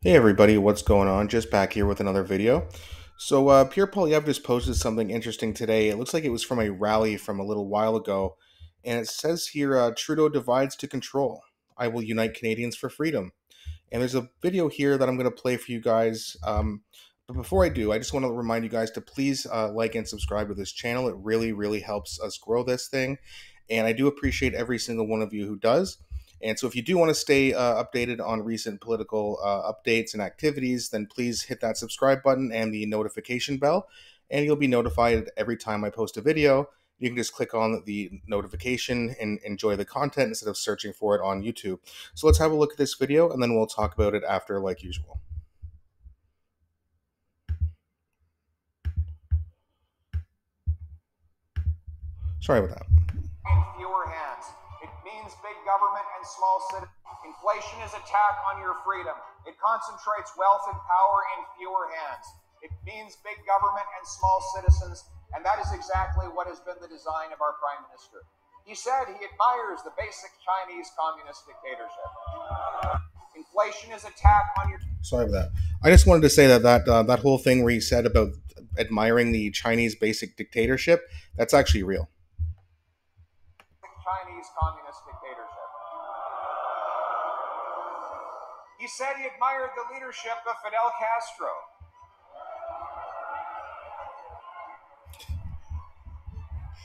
Hey everybody, what's going on? Just back here with another video. So uh, Pierre Poilievre just posted something interesting today. It looks like it was from a rally from a little while ago, and it says here uh, Trudeau divides to control. I will unite Canadians for freedom. And there's a video here that I'm going to play for you guys. Um, but before I do, I just want to remind you guys to please uh, like and subscribe to this channel. It really, really helps us grow this thing, and I do appreciate every single one of you who does. And so, if you do want to stay uh, updated on recent political uh, updates and activities, then please hit that subscribe button and the notification bell, and you'll be notified every time I post a video. You can just click on the notification and enjoy the content instead of searching for it on YouTube. So, let's have a look at this video and then we'll talk about it after, like usual. Sorry about that and small citizens. Inflation is attack on your freedom. It concentrates wealth and power in fewer hands. It means big government and small citizens, and that is exactly what has been the design of our prime minister. He said he admires the basic Chinese communist dictatorship. Inflation is attack on your. Sorry about that. I just wanted to say that that uh, that whole thing where he said about admiring the Chinese basic dictatorship, that's actually real. Chinese communist He said he admired the leadership of Fidel Castro.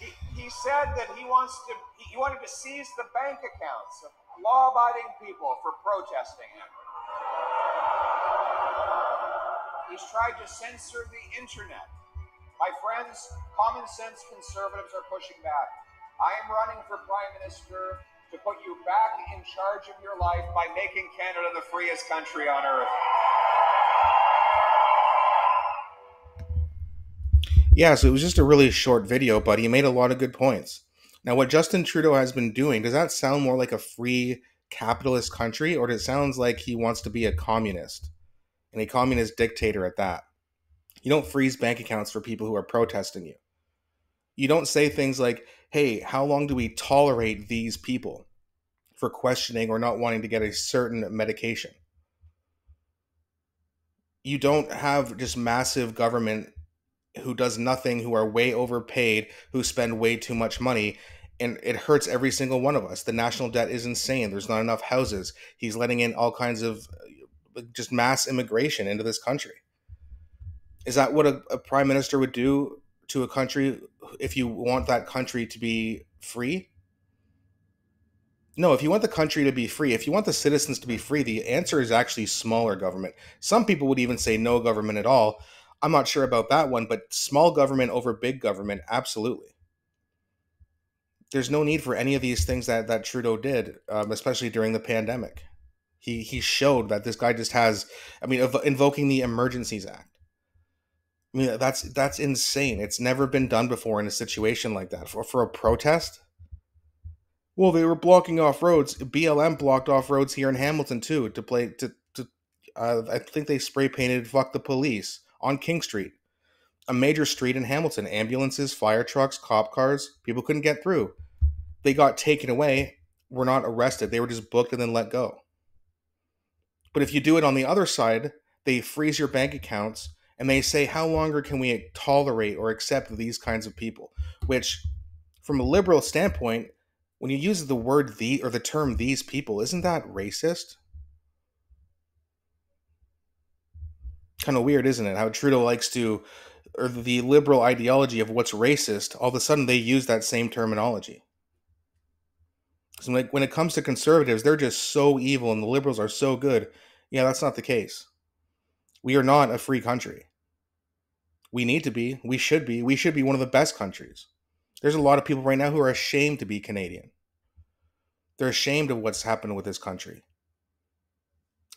He, he said that he wants to he wanted to seize the bank accounts of law-abiding people for protesting him. He's tried to censor the internet. My friends, common sense conservatives are pushing back. I am running for prime minister to put you back in charge of your life by making Canada the freest country on earth. Yeah, so it was just a really short video, but he made a lot of good points. Now, what Justin Trudeau has been doing, does that sound more like a free capitalist country, or does it sound like he wants to be a communist and a communist dictator at that? You don't freeze bank accounts for people who are protesting you. You don't say things like, hey, how long do we tolerate these people for questioning or not wanting to get a certain medication? You don't have just massive government who does nothing, who are way overpaid, who spend way too much money, and it hurts every single one of us. The national debt is insane. There's not enough houses. He's letting in all kinds of uh, just mass immigration into this country. Is that what a, a prime minister would do to a country if you want that country to be free? No, if you want the country to be free, if you want the citizens to be free, the answer is actually smaller government. Some people would even say no government at all. I'm not sure about that one, but small government over big government, absolutely. There's no need for any of these things that, that Trudeau did, um, especially during the pandemic. He, he showed that this guy just has, I mean, invoking the Emergencies Act I mean, that's that's insane. It's never been done before in a situation like that for for a protest. Well, they were blocking off roads. BLM blocked off roads here in Hamilton too to play to to. Uh, I think they spray painted "fuck the police" on King Street, a major street in Hamilton. Ambulances, fire trucks, cop cars. People couldn't get through. They got taken away. Were not arrested. They were just booked and then let go. But if you do it on the other side, they freeze your bank accounts and they say how longer can we tolerate or accept these kinds of people? Which from a liberal standpoint when you use the word the or the term these people isn't that racist? Kind of weird isn't it? How trudeau likes to or the liberal ideology of what's racist all of a sudden they use that same terminology. Because when when it comes to conservatives they're just so evil and the liberals are so good. Yeah that's not the case. We are not a free country. We need to be. We should be. We should be one of the best countries. There's a lot of people right now who are ashamed to be Canadian. They're ashamed of what's happened with this country.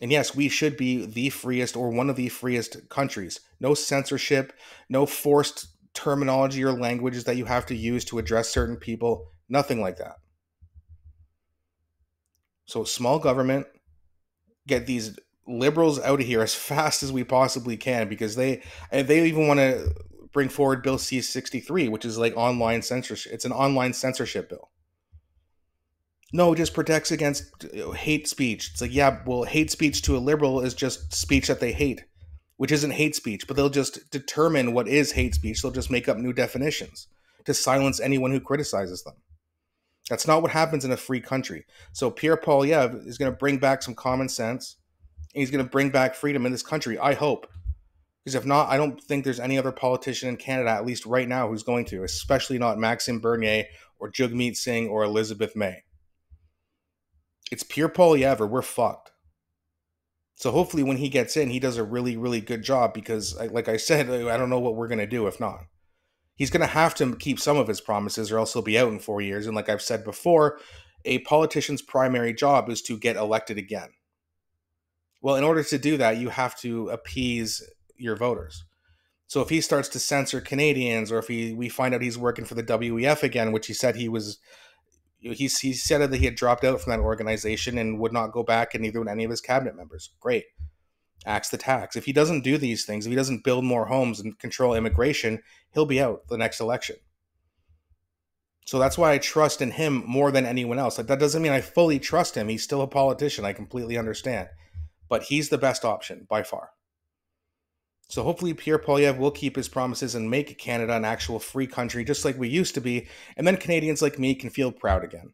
And yes, we should be the freest or one of the freest countries. No censorship, no forced terminology or languages that you have to use to address certain people, nothing like that. So, small government, get these liberals out of here as fast as we possibly can because they they even want to bring forward Bill C sixty three, which is like online censorship. It's an online censorship bill. No, it just protects against hate speech. It's like, yeah, well, hate speech to a liberal is just speech that they hate, which isn't hate speech, but they'll just determine what is hate speech. They'll just make up new definitions to silence anyone who criticizes them. That's not what happens in a free country. So Pierre Poilievre is going to bring back some common sense. He's going to bring back freedom in this country. I hope. Because if not, I don't think there's any other politician in Canada, at least right now, who's going to, especially not Maxime Bernier or Jagmeet Singh or Elizabeth May. It's pure Pierre Poilievre. We're fucked. So hopefully, when he gets in, he does a really, really good job. Because, like I said, I don't know what we're gonna do if not. He's gonna have to keep some of his promises, or else he'll be out in four years. And like I've said before, a politician's primary job is to get elected again. Well, in order to do that, you have to appease your voters. So if he starts to censor Canadians, or if he we find out he's working for the WEF again, which he said he was he, he said that he had dropped out from that organization and would not go back, and neither would any of his cabinet members. Great. Axe the tax. If he doesn't do these things, if he doesn't build more homes and control immigration, he'll be out the next election. So that's why I trust in him more than anyone else. That doesn't mean I fully trust him. He's still a politician. I completely understand. But he's the best option by far. So hopefully Pierre Poilievre will keep his promises and make Canada an actual free country, just like we used to be, and then Canadians like me can feel proud again.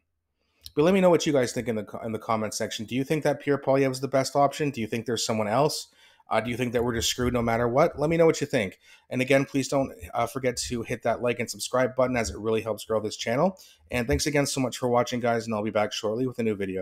But let me know what you guys think in the in the comment section. Do you think that Pierre Poilievre is the best option? Do you think there's someone else? Uh, do you think that we're just screwed no matter what? Let me know what you think. And again, please don't uh, forget to hit that like and subscribe button as it really helps grow this channel. And thanks again so much for watching, guys, and I'll be back shortly with a new video.